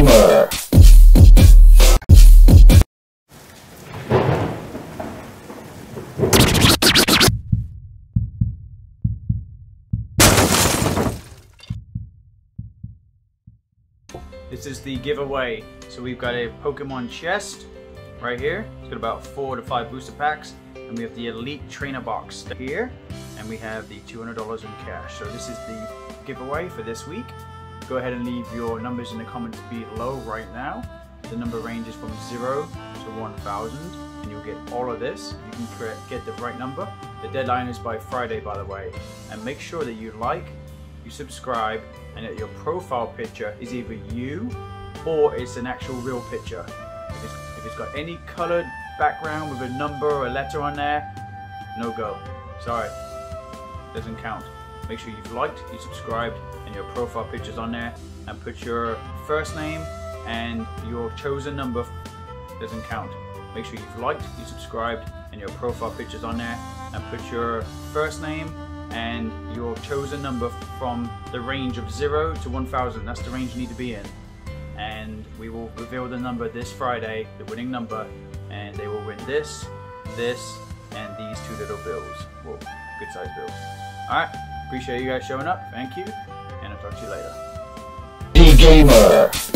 Gamer. This is the giveaway. So we've got a Pokemon chest right here. It's got about four to five booster packs. And we have the Elite Trainer box here. And we have the $200 in cash. So this is the giveaway for this week. Go ahead and leave your numbers in the comments below right now. The number ranges from 0 to 1000 and you'll get all of this. You can get the right number. The deadline is by Friday by the way. And make sure that you like, you subscribe, and that your profile picture is either you or it's an actual real picture. If it's, if it's got any colored background with a number or a letter on there, no go. Sorry, doesn't count. Make sure you've liked, you subscribed, and your profile picture's on there. And put your first name and your chosen number doesn't count. Make sure you've liked, you subscribed, and your profile picture's on there. And put your first name and your chosen number from the range of 0 to 1000. That's the range you need to be in. And we will reveal the number this Friday, the winning number, and they will win this, this, and these two little bills. Whoa, good size bills. Alright, appreciate you guys showing up. Thank you, and I'll talk to you later. Z Gamer.